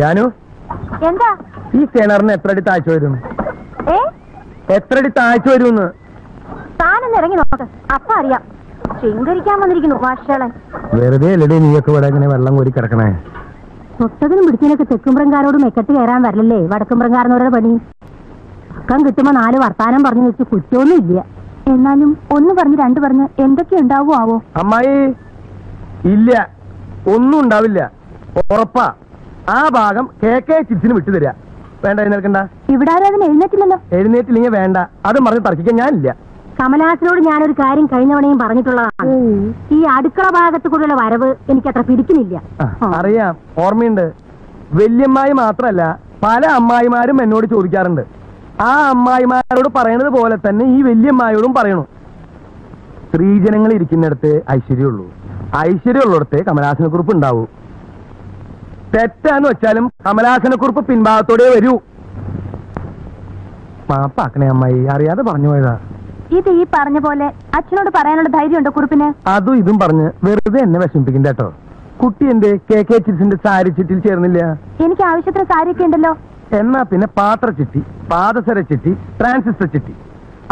ജാനു എന്താ? ഈ കിണറിന് എത്ര അടി താഴ്ച വരും? ഏ? എത്ര അടി താഴ്ച വരും താനൊന്ന് ഇറങ്ങി നോക്ക്. അപ്പ അറിയാം. ശൃംഗരിക്കാൻ വന്നിരിക്കുന്നു മാഷളൻ വെറുതെ അല്ലടേ നീയൊക്കെ ഇവിടെ ഇങ്ങനെ വെള്ളം കോരി കിടക്കണേ. തൊട്ടതിനും പിടിച്ചതിനൊക്കെ തെക്കുംപ്രങ്കാരോട് മെക്കെട്ട് കയറാൻ വരലല്ലേ? വടക്കുംപ്രങ്കാരനോരുടെ പണി. അക്കം കിട്ടുമ്പോ നാല് വർത്താനം പറഞ്ഞു വെച്ച് കുറ്റമൊന്നും ഇല്ല. എന്നാലും ഒന്ന് പറഞ്ഞ് രണ്ട് പറഞ്ഞ് എന്തൊക്കെ ഉണ്ടാവോ ആവോ? അമ്മായി ഇല്ല. ഒന്നും ഉണ്ടാവില്ല. ഉറപ്പാ. ആ ഭാഗം കെ കെ ചിപ്സിന് വിട്ടുതരിക വേണ്ട എഴുന്നേൽക്കണ്ട. ഇവിടെ ആരും അതിന് എഴുന്നേറ്റില്ലല്ലോ. എഴുന്നേറ്റില്ലെങ്കിൽ വേണ്ട. അത് മറിഞ്ഞ് തർക്കിക്കാൻ ഞാനില്ല. കമലഹാസനോട് ഞാനൊരു കാര്യം കഴിഞ്ഞവണയും പറഞ്ഞിട്ടുള്ളതാണ്. ഈ അടുക്കള ഭാഗത്ത് കൂടെയുള്ള വരവ് എനിക്ക് അത്ര പിടിക്കുന്നില്ല അറിയാം. ഓർമ്മയുണ്ട്. വല്യമ്മായി മാത്രല്ല പല അമ്മായിമാരും എന്നോട് ചോദിക്കാറുണ്ട്. ആ അമ്മായിമാരോട് പറയണത് പോലെ തന്നെ ഈ വല്യമ്മായോടും പറയണു. സ്ത്രീജനങ്ങൾ ഇരിക്കുന്നിടത്ത് ഐശ്വര്യമുള്ളൂ ഐശ്വര്യമുള്ളിടത്ത് കമലാസിനെ കുറിപ്പ് ഉണ്ടാവൂ തെറ്റാന്ന് വെച്ചാലും കമലാസന കുറിപ്പ് പിൻഭാഗത്തോടെ വരൂ. മാപ്പാക്കണേ അമ്മായി അറിയാതെ പറഞ്ഞു പോയതാ. ഇത് ഈ പറഞ്ഞ പോലെ അച്ഛനോട് പറയാനുള്ള ധൈര്യം ധൈര്യമുണ്ടോ കുറിപ്പിന്? അതും ഇതും പറഞ്ഞ് വെറുതെ എന്നെ വിഷമിപ്പിക്കണ്ട കേട്ടോ. കുട്ടി എന്റെ കെ കെ ചിപ്സിന്റെ സാരി ചിറ്റിൽ ചേർന്നില്ല? എനിക്ക് ആവശ്യത്തിന് ഒക്കെ ഉണ്ടല്ലോ. എന്നാ പിന്നെ പാത്ര ചിട്ടി പാദസര ചിട്ടി ട്രാൻസിസ്റ്റർ ചിട്ടി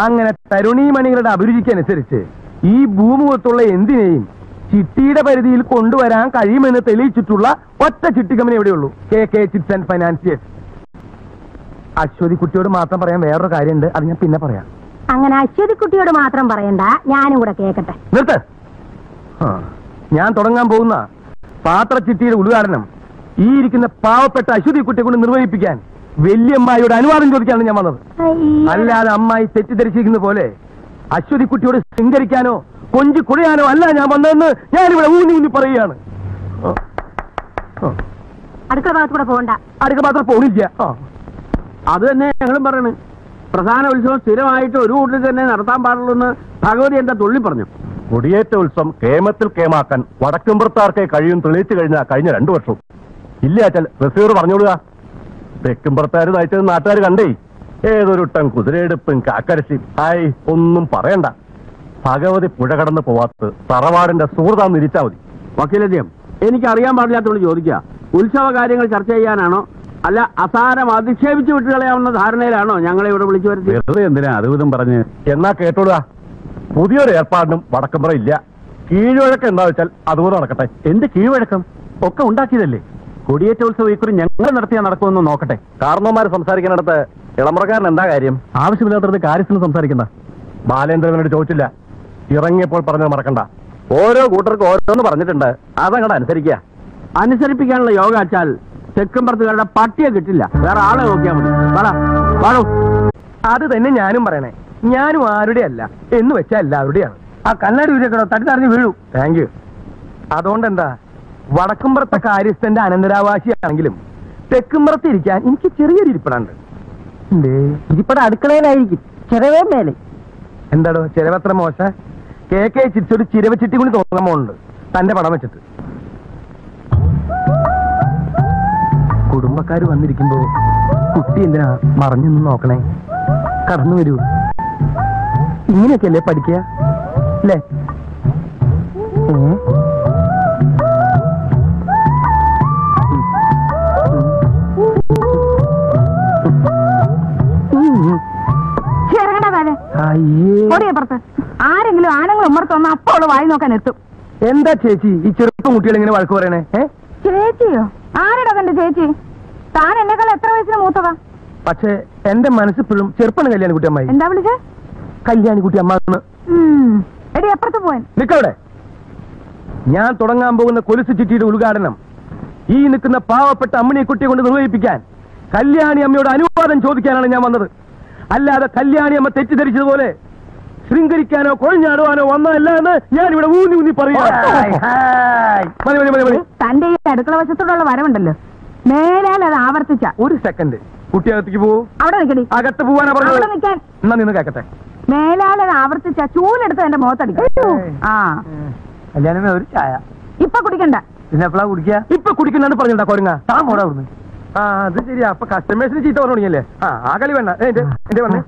അങ്ങനെ തരുണീമണികളുടെ അഭിരുചിക്കനുസരിച്ച് ഈ ഭൂമുഖത്തുള്ള എന്തിനേയും ചിട്ടിയുടെ പരിധിയിൽ കൊണ്ടുവരാൻ കഴിയുമെന്ന് തെളിയിച്ചിട്ടുള്ള ഒറ്റ ചിട്ടി company എവിടെയുള്ളൂ K K chits and financiers Aswathy കുട്ടിയോട് മാത്രം പറയാൻ വേറൊരു കാര്യമുണ്ട് അത് ഞാൻ പിന്നെ പറയാം. അങ്ങനെ അശ്വതി കുട്ടിയോട് മാത്രം പറയണ്ട ഞാനും കൂടെ കേക്കട്ടെ. നിർത്ത്. ഞാൻ തുടങ്ങാൻ പോകുന്ന പാത്രച്ചിട്ടിയുടെ ഉദ്ഘാടനം ഈ ഇരിക്കുന്ന പാവപ്പെട്ട അശ്വതി കുട്ടിയെ കൊണ്ട് നിർവഹിപ്പിക്കാൻ വല്യമ്മായിയുടെ അനുവാദം ചോദിക്കാനാണ് ഞാൻ വന്നത്. അല്ലാതെ അമ്മായി തെറ്റിദ്ധരിച്ചിരിക്കുന്ന പോലെ അശ്വതി കുട്ടിയോട് ശൃംഗരിക്കാനോ കൊഞ്ചി കുഴയാനോ അല്ല ഞാൻ വന്നതെന്ന് ഞാനിവിടെ ഊന്നി ഊന്നി പറയുകയാണ്. അടുക്കള പോകണ്ട. പോണില്ല. അത് തന്നെ ഞങ്ങളും പറയണ്. പ്രധാന ഉത്സവം സ്ഥിരമായിട്ട് ഒരു കൂട്ടിൽ തന്നെ നടത്താൻ പാടുള്ളൂ എന്ന് ഭഗവതി എന്റെ തുള്ളി പറഞ്ഞു. കൊടിയേറ്റ ഉത്സവം കേമത്തിൽ കേമാക്കാൻ വടക്കുംപുറത്താർക്കെ കഴിയും തെളിയിച്ചു കഴിഞ്ഞ കഴിഞ്ഞ രണ്ടു വർഷവും. ഇല്ല അച്ഛൻ റസീർ പറഞ്ഞോളുക തെക്കുംപുറത്താർ നയിച്ചത് നാട്ടുകാർ കണ്ടേ. ഏതൊരുട്ടം കുതിരയെടുപ്പും കാക്കരശി ഹായ് ഒന്നും പറയണ്ട. ഭഗവതി പുഴ കടന്ന് പോവാത്തത് തറവാടിന്റെ സുഹൃതാന്ന് ഇരിച്ചാ മതി. വക്കീലധ്യം എനിക്ക് അറിയാൻ പാടില്ലാത്തവൾ ചോദിക്കുക. ഉത്സവ കാര്യങ്ങൾ ചർച്ച ചെയ്യാനാണോ? അല്ല അസാരം അധിക്ഷേപിച്ച് വിട്ടുകളയാവുന്ന ധാരണയിലാണോ ഞങ്ങളെ ഇവിടെ വിളിച്ചു വരുത്തി വെറുതെ എന്തിനാ അതുവിധം പറഞ്ഞ്? എന്നാ കേട്ടോളുക പുതിയൊരു ഏർപ്പാടിനും വടക്കമ്പുറ ഇല്ല. കീഴ്വഴക്കം എന്താ വെച്ചാൽ അതുപോലെ നടക്കട്ടെ. എന്ത് കീഴ്വഴക്കം? ഒക്കെ ഉണ്ടാക്കിയതല്ലേ? കൊടിയേറ്റ ഉത്സവം ഇക്കുറി ഞങ്ങൾ നടത്തിയാ നടക്കുമെന്ന് നോക്കട്ടെ. കാരണവന്മാർ സംസാരിക്കുന്നിടത്ത് ഇളമുറക്കാരൻ എന്താ കാര്യം? ആവശ്യമില്ലാത്തത് കാര്യത്തിന് സംസാരിക്കുന്ന ബാലേന്ദ്രനോട് ചോദിച്ചില്ല. ഇറങ്ങിയപ്പോൾ പറഞ്ഞത് മറക്കണ്ട. ഓരോ കൂട്ടർക്കും ഓരോന്ന് പറഞ്ഞിട്ടുണ്ട്. അതങ്ങടെ അനുസരിക്കുക. അനുസരിപ്പിക്കാനുള്ള യോഗ അച്ചാൽ തെക്കുംപുറത്തുകാരുടെ പട്ടിയെ കിട്ടില്ല. വേറെ ആളെ നോക്കിയാൽ മതി. പാടൂ അത് തന്നെ ഞാനും പറയണേ. ഞാനും ആരുടെ അല്ല എന്ന് വെച്ചാൽ എല്ലാവരുടെയാണ്. ആ കണ്ണാടി ഊരിക്കടോ തട്ടി തറിഞ്ഞ് വീഴൂ. Thank you അതുകൊണ്ടെന്താ? വടക്കുംപുറത്തെ കാര്യസ്ഥന്റെ അനന്തരാവാസിയാണെങ്കിലും തെക്കുംപുറത്ത് ഇരിക്കാൻ എനിക്ക് ചെറിയൊരു ഇരിപ്പിടാണ്ട് ഇരിപ്പട അടുക്കളയിലായിരിക്കും. ചെലവേ മേലെ. എന്താടോ? ചെലവത്ര മോശ? കെ കെ ചിരിച്ചൊരു ചിരവ ചിട്ടി കൂടി തോന്നുന്നുണ്ട് തന്റെ പടം വെച്ചിട്ട്. കുടുംബക്കാർ വന്നിരിക്കുമ്പോ കുട്ടി എന്തിനാ മറഞ്ഞു നിന്ന് നോക്കണേ? കടന്നു വരൂ. ഇങ്ങനെയൊക്കെയല്ലേ പഠിക്കുക? അല്ലേ അയ്യേ. ആരെങ്കിലും ആണുങ്ങൾ ഉമ്മർത്ത് വന്ന അപ്പോൾ അവൾ വായി നോക്കാൻ എത്തും. എന്താ ചേച്ചി? ഈ ചെറുപ്പം കുട്ടികൾ ഇങ്ങനെ വഴക്ക് പറയണേ? ചേച്ചിയോ? ആരുടെ കണ്ട് ചേച്ചി? താൻ എന്നെക്കാൾ എത്ര വയസ്സിന് മൂത്തതാ? പക്ഷേ എന്റെ മനസ്സിപ്പോഴും ചെറുപ്പണ് കല്യാണിക്കുട്ടി അമ്മായി. എന്താ വിളിച്ചേ? കല്യാണിക്കുട്ടി അമ്മ എന്ന് ഉം. എടി എപ്പുറത്ത് പോവാൻ. നിക്കവിടെ. ഞാൻ തുടങ്ങാൻ പോകുന്ന കൊലുസ് ചിട്ടിയുടെ ഉദ്ഘാടനം. ഈ നിൽക്കുന്ന പാവപ്പെട്ട അമ്മിണി കുട്ടിയെ കൊണ്ട് നിർവഹിപ്പിക്കാൻ കല്യാണി അമ്മയോട് അനുവാദം ചോദിക്കാനാണ് ഞാൻ വന്നത്. അല്ലാതെ കല്യാണി അമ്മ തെറ്റിദ്ധരിച്ചതുപോലെ ശൃംഗരിക്കാനോ കൊഴിഞ്ഞാടുവാനോ വന്നതല്ല എന്ന് ഞാൻ ഇവിടെ ഊന്നി ഊന്നി പറയാം മതി മതി മതി മതി. തന്റെ ഈ അടുക്കള വശത്തോടുള്ള വരവുണ്ടല്ലോ. മേലാൽ അത് ആവർത്തിച്ച. ഒരു സെക്കൻഡ്. കുട്ടി അകത്തേക്ക് പോവൂ. അവിടെ നിൽക്കടി അകത്ത് പോവാനാ അവിടെ പറഞ്ഞത് നിൽക്കാൻ എന്നാ നിന്ന് കേക്കട്ടെ. മേലാൽ അത് ആവർത്തിച്ച ചൂലെടുത്ത് എന്റെ മുഖത്തടിക്കും. ആ. കല്യാണമേ ഒരു ചായ. ഇപ്പൊ കുടിക്കണ്ട. പിന്നെ എപ്പോഴാ കുടിക്കുക? ഇപ്പൊ കുടിക്കുന്നാണ് പറഞ്ഞിട്ടാ കൊരങ്ങ? താൻ പോടാ അവിടുന്ന്. ആ അത് ശരിയാ. അപ്പൊ കസ്റ്റമേഴ്സിന് ചീത്ത പറഞ്ഞു തുടങ്ങിയല്ലേ ആ ആ കളി വേണ്ട. ഏ, എന്റെ എന്റെ വന്നേ.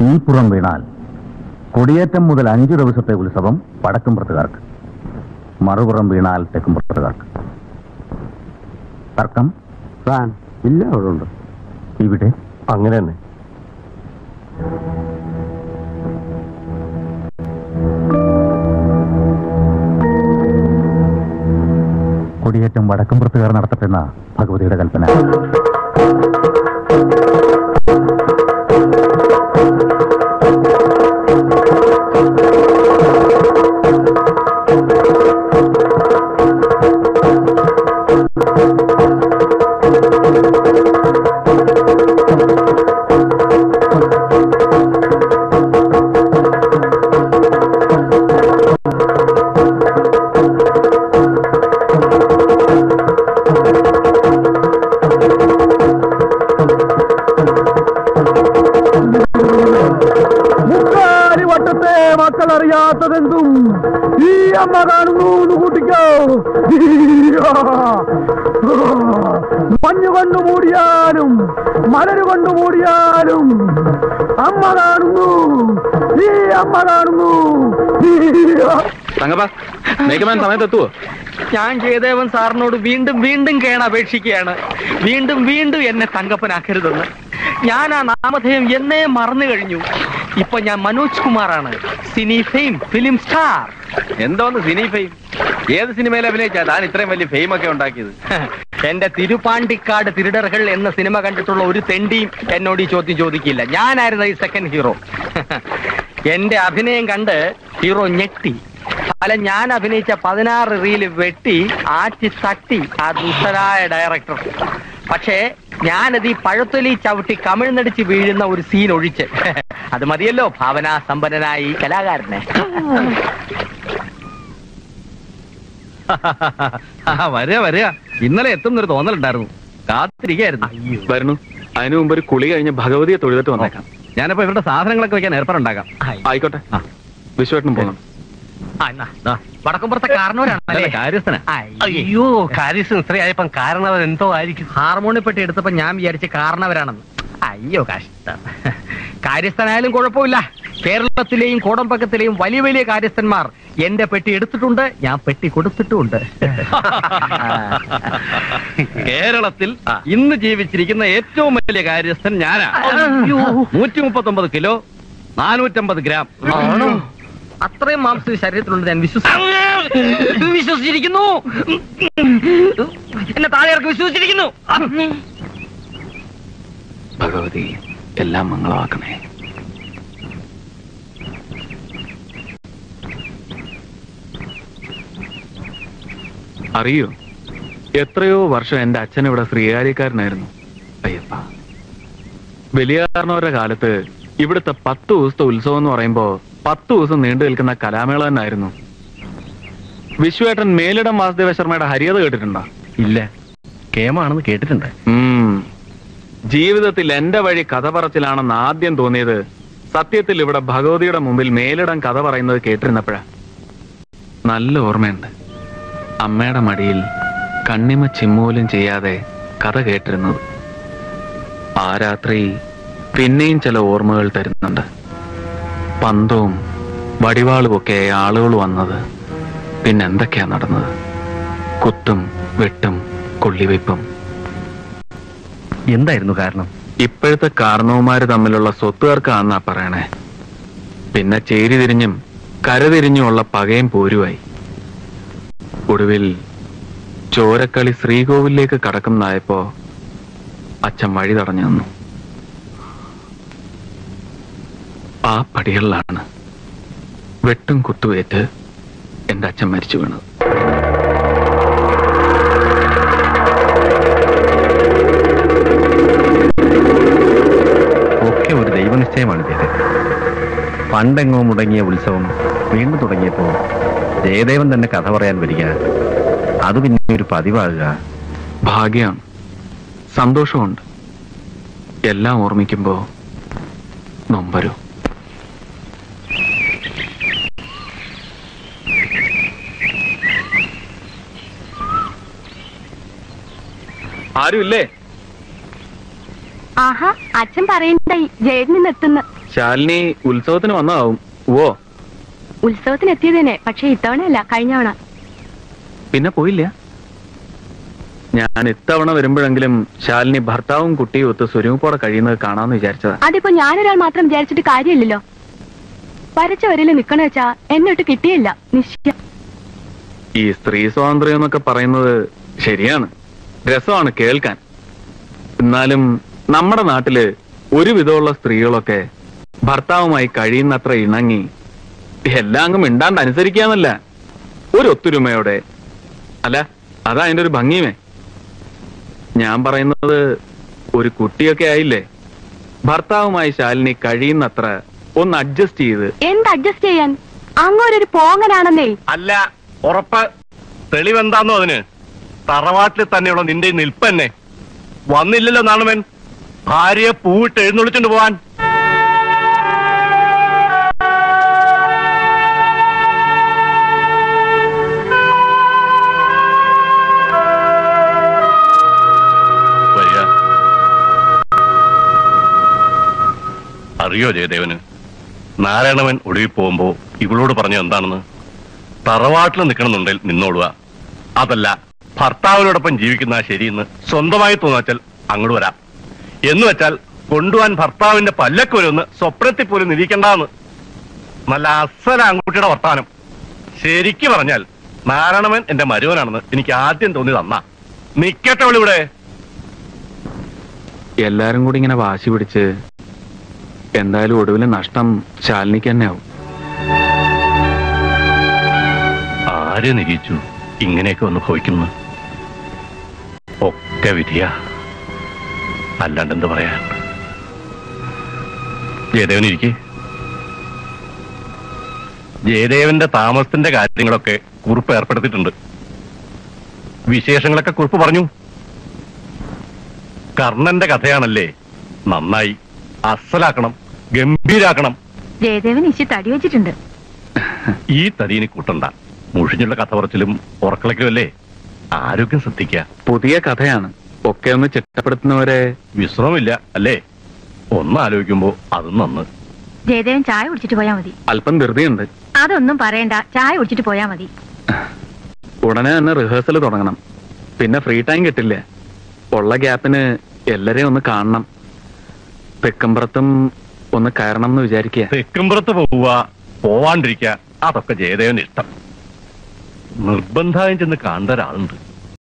ഈ പുറം വീണാൽ കൊടിയേറ്റം മുതൽ അഞ്ചു ദിവസത്തെ ഉത്സവം വടക്കുംപുറത്തുകാർക്ക് മറുപുറം വീണാൽ തെക്കുംപുറത്തുകാർക്ക് തർക്കം? താൻ ഇല്ല അവിടെ ഉണ്ട് ഇവിടെ? അങ്ങനെ തന്നെ. കൊടിയേറ്റം വടക്കുംപുറത്തുകാർ നടത്തപ്പെടുന്ന ഭഗവതിയുടെ കൽപ്പന അറിയാത്തതെന്തും ഈ അമ്മ കാണുന്നു എന്ന് കൂട്ടിക്കോ. മഞ്ഞു കൊണ്ട് മൂടിയാലും മലര് കൊണ്ട് മൂടിയാലും അമ്മ കാണുന്നു ഈ അമ്മ കാണുന്നു. സമയത്തെത്തുവോ? ഞാൻ ജയദേവൻ സാറിനോട് വീണ്ടും വീണ്ടും കേണ അപേക്ഷിക്കുകയാണ് വീണ്ടും വീണ്ടും എന്നെ തങ്കപ്പനാക്കരുതെന്ന്. ഞാൻ ആ നാമധേയം എന്നേ മറന്നു കഴിഞ്ഞു ഇപ്പൊ ഞാൻ മനോജ് കുമാറാണ്. Cine fame film star. എന്തോന്ന് സിനി ഫെയിം? ഏത് സിനിമയിൽ അഭിനയിച്ചാ താൻ ഇത്രയും വലിയ ഫെയിം ഒക്കെ ഉണ്ടാക്കിയത്? എന്റെ തിരുപ്പാണ്ടിക്കാട് തിരുടറുകൾ എന്ന സിനിമ കണ്ടിട്ടുള്ള ഒരു തെണ്ടിയും എന്നോട് ഈ ചോദ്യം ചോദിക്കില്ല. ഞാനായിരുന്നു ഈ സെക്കൻഡ് ഹീറോ എന്റെ അഭിനയം കണ്ട് ഹീറോ ഞെട്ടി. അല്ല ഞാൻ അഭിനയിച്ച പതിനാറ് റീൽ വെട്ടി ആറ്റി തട്ടി ആ ദുഷ്ടരായ ഡയറക്ടർ പക്ഷേ ഞാനത് ഈ പഴത്തൊലി ചവിട്ടി കമിഴ്ന്നടിച്ച് വീഴുന്ന ഒരു സീൻ ഒഴിച്ച്. അത് മതിയല്ലോ ഭാവനാ സമ്പന്നനായി കലാകാരനെ. വരാ വരാ ഇന്നലെ എത്തുന്നൊരു തോന്നലുണ്ടായിരുന്നു. കാത്തിരിക്കായിരുന്നു വരുന്നു അതിനു മുമ്പ് ഒരു കുളി കഴിഞ്ഞ ഭഗവതിയെ തൊഴുതിട്ട് വന്നേക്കാം. ഞാനപ്പോ ഇവരുടെ സാധനങ്ങളൊക്കെ വെക്കാൻ ഏർപ്പാടുണ്ടാക്കാം. ആയിക്കോട്ടെ. വിശ്വേട്ടനും പോകണം വടക്കുംപുറത്തെ കാരണവരാണ് കാര്യസ്ഥന. അയ്യോ കാര്യസ്ഥൻ ഇത്രയായപ്പം കാരണവർ എന്തോ ആയിരിക്കും. ഹാർമോണി പെട്ടി എടുത്തപ്പോ ഞാൻ വിചാരിച്ച കാരണവരാണെന്ന്. അയ്യോ കഷ്ടം. കാര്യസ്ഥനായാലും കുഴപ്പമില്ല. കേരളത്തിലെയും കോടമ്പക്കത്തിലെയും വലിയ വലിയ കാര്യസ്ഥന്മാർ എന്റെ പെട്ടി എടുത്തിട്ടുണ്ട് ഞാൻ പെട്ടി കൊടുത്തിട്ടുണ്ട് കേരളത്തിൽ ഇന്ന് ജീവിച്ചിരിക്കുന്ന ഏറ്റവും വലിയ കാര്യസ്ഥൻ ഞാനാ. അയ്യോ. നൂറ്റി മുപ്പത്തി ഒമ്പത് കിലോ നാനൂറ്റമ്പത് ഗ്രാം. ആണോ? അത്രയും മാംസം ശരീരത്തിലുണ്ട് ഞാൻ വിശ്വസിച്ചു. വിശ്വസിച്ചിരിക്കുന്നു. എന്നെ താഴെ ഇറക്കി വിശ്വസിച്ചിരിക്കുന്നു. ഭഗവതി എല്ലാം മംഗളമാക്കണേ. അറിയോ? എത്രയോ വർഷം എന്റെ അച്ഛൻ ഇവിടെ ശ്രീകാര്യക്കാരനായിരുന്നു. അയ്യപ്പ. വലിയാറിനവരുടെ കാലത്ത് ഇവിടുത്തെ പത്ത് ദിവസത്തെ ഉത്സവം എന്ന് പറയുമ്പോ പത്ത് ദിവസം നീണ്ടു നിൽക്കുന്ന കലാമേള തന്നെയായിരുന്നു. വിശ്വേട്ടൻ മേലിടം വാസുദേവ ശർമ്മയുടെ ഹരിയത കേട്ടിട്ടുണ്ടോ? ഇല്ല. കേമാണെന്ന് കേട്ടിട്ടുണ്ട്. ജീവിതത്തിൽ എന്റെ വഴി കഥ പറച്ചിലാണെന്ന് ആദ്യം തോന്നിയത് സത്യത്തിൽ ഇവിടെ ഭഗവതിയുടെ മുമ്പിൽ മേലിടം കഥ പറയുന്നത് കേട്ടിരുന്നപ്പോഴാ. നല്ല ഓർമ്മയുണ്ട്. അമ്മയുടെ മടിയിൽ കണ്ണിമ ചിമ്മൂലും ചെയ്യാതെ കഥ കേട്ടിരുന്നത്. ആ രാത്രി പിന്നെയും ചില ഓർമ്മകൾ തരുന്നുണ്ട്. പന്തവും വടിവാളുമൊക്കെ ആളുകൾ വന്നത്. പിന്നെന്തൊക്കെയാ നടന്നത്? കുത്തും വെട്ടും കൊള്ളിവെപ്പും എന്തായിരുന്നു കാരണം? ഇപ്പോഴത്തെ കാരണവന്മാര് തമ്മിലുള്ള സ്വത്തുകാർക്കാന്നാ പറയണേ. പിന്നെ ചേരി തിരിഞ്ഞും കരതിരിഞ്ഞുമുള്ള പകയും പോരുവായി. ഒടുവിൽ ചോരക്കളി ശ്രീകോവിലേക്ക് കടക്കുന്നതായപ്പോ അച്ഛൻ വഴി തടഞ്ഞു നിന്നു. ആ പടികളിലാണ് വെട്ടും കുത്തുവേറ്റ് എന്റെ അച്ഛൻ മരിച്ചു വീണത്. ഒക്കെ ഒരു ദൈവനിശ്ചയമാണ് ഇത് പണ്ടെങ്ങോ മുടങ്ങിയ ഉത്സവം വീണ്ടും തുടങ്ങിയപ്പോ ജയദേവൻ തന്നെ കഥ പറയാൻ വരിക. അത് പിന്നെ ഒരു പതിവാകുക. ഭാഗ്യമാണ് സന്തോഷമുണ്ട്. എല്ലാം ഓർമ്മിക്കുമ്പോ നൊമ്പരൂ. ആരുമില്ലേ? ആഹാ അച്ഛൻ പറയണ്ടായി ജയേട്ടൻ നിന്ന് എത്തുന്നു ശാലിനി ഉത്സവത്തിന് വന്നതാവും. ഓ ഉത്സവത്തിന് എത്തിയതന്നെ പക്ഷെ ഇത്തവണയല്ല കഴിഞ്ഞവണ. പിന്നെ പോയില്ല. ഞാൻ ഇത്തവണ വരുമ്പോഴെങ്കിലും ശാലിനി ഭർത്താവും കുട്ടിയും ഒത്ത് സ്വരൂപോടെ കഴിയുന്നത് കാണാന്ന് വിചാരിച്ചതാ. അതിപ്പോ ഞാനൊരാൾ മാത്രം വിചാരിച്ചിട്ട് കാര്യമില്ലല്ലോ. വരച്ച വരയിൽ നിക്കണ വെച്ചാ എന്നെ ഇട്ട് കിട്ടിയില്ല. നിശ്ചയ. ഈ സ്ത്രീ സ്വാതന്ത്ര്യം എന്നൊക്കെ പറയുന്നത് ശരിയാണ്. രസമാണ് കേൾക്കാൻ. എന്നാലും നമ്മുടെ നാട്ടിൽ ഒരുവിധമുള്ള സ്ത്രീകളൊക്കെ ഭർത്താവുമായി കഴിയുന്നത്ര ഇണങ്ങി എല്ലാം അങ്ങ് മിണ്ടാണ്ട് അനുസരിക്കാന്നല്ല. ഒരു ഒത്തൊരുമയോടെ അല്ല അതാ അതിന്റെ ഒരു ഭംഗിയുമേ. ഞാൻ പറയുന്നത് ഒരു കുട്ടിയൊക്കെ ആയില്ലേ? ഭർത്താവുമായി ശാലിനി കഴിയുന്നത്ര ഒന്ന് അഡ്ജസ്റ്റ് ചെയ്ത്. എന്ത് അഡ്ജസ്റ്റ് ചെയ്യാൻ? അങ്ങോരൊരു പോങ്ങനാണെന്നേ. അല്ല ഉറപ്പ്. തെളിവെന്താന്നോ അതിന്? തറവാട്ടിൽ തന്നെയുള്ള നിന്റെ നിൽപ്പന്നെ. വന്നില്ലല്ലോ നാണമൻ. ഭാര്യയെ പൂവിട്ട് എഴുന്നള്ളിച്ചോണ്ട് പോവാൻ. അറിയോ ജയദേവന്? നാരായണവൻ ഒടുവിൽ പോകുമ്പോ ഇവളോട് പറഞ്ഞു എന്താണെന്ന്? തറവാട്ടിൽ നിൽക്കണമെന്നുണ്ടെങ്കിൽ നിന്നോടുക അതല്ല ഭർത്താവിനോടൊപ്പം ജീവിക്കുന്ന ശരിയെന്ന് സ്വന്തമായി തോന്നാച്ചാൽ അങ്ങോട്ട് വരാം. എന്ന് വെച്ചാൽ കൊണ്ടുപോവാൻ ഭർത്താവിന്റെ പല്ലക്ക് വരുമെന്ന് സ്വപ്നത്തിൽ പോലും നിരീക്കണ്ടെന്ന്. നല്ല അസല ആൺകുട്ടിയുടെ വർത്താനം. ശരിക്ക് പറഞ്ഞാൽ നാരായണവൻ എന്റെ മരുവനാണെന്ന് എനിക്ക് ആദ്യം തോന്നി തന്ന. നിക്കട്ടെ അവളിവിടെ എല്ലാരും കൂടി ഇങ്ങനെ വാശി പിടിച്ച് എന്തായാലും ഒടുവിൽ നഷ്ടം ശാലിനിക്ക് തന്നെ ആരെ ആര് നിരീച്ചു? ഇങ്ങനെയൊക്കെ ഒന്ന് ഭവിക്കുന്നു ഒക്കെ വിധിയാ. അല്ലാണ്ടെന്ത് പറയാ പറയാൻ? ജയദേവൻ ഇരിക്കേ ജയദേവന്റെ താമസത്തിന്റെ കാര്യങ്ങളൊക്കെ കുറിപ്പ് ഏർപ്പെടുത്തിയിട്ടുണ്ട്. വിശേഷങ്ങളൊക്കെ കുറിപ്പ് പറഞ്ഞു. കർണന്റെ കഥയാണല്ലേ? നന്നായി അസലാക്കണം ഗംഭീരാക്കണം. ജയദേവൻ ഇശി തടി വെച്ചിട്ടുണ്ട്. ഈ തടിയിന് കൂട്ടണ്ട. മുഷിഞ്ഞുള്ള കഥ പറച്ചിലും ഉറക്കളയ്ക്കും അല്ലേ? ആരോഗ്യം ശ്രദ്ധിക്കുക. പുതിയ കഥയാണ്. ഒക്കെ ഒന്ന് ചിട്ടപ്പെടുത്തുന്നവരെ. വിശ്രമില്ല അല്ലേ? ഒന്ന് ആലോചിക്കുമ്പോ അത് നന്ന്. ജയദേവൻ ചായ കുടിച്ചിട്ട് പോയാ മതി. അല്പം ധൃതിയുണ്ട്. അതൊന്നും പറയണ്ട ചായ കുടിച്ചിട്ട് പോയാ മതി. ഉടനെ തന്നെ റിഹേഴ്സൽ തുടങ്ങണം. പിന്നെ ഫ്രീ ടൈം കിട്ടില്ല? ഉള്ള ഗ്യാപ്പിന് എല്ലാരെയും ഒന്ന് കാണണം. തെക്കമ്പുറത്തും ഒന്ന് കയറണം എന്ന് വിചാരിക്കുക. തെക്കുംപുറത്ത് പോവുക പോവാണ്ടിരിക്കുക അതൊക്കെ ജയദേവന് ഇഷ്ടം. നിർബന്ധമായും ചെന്ന് കാണേണ്ട ഒരാളുണ്ട്.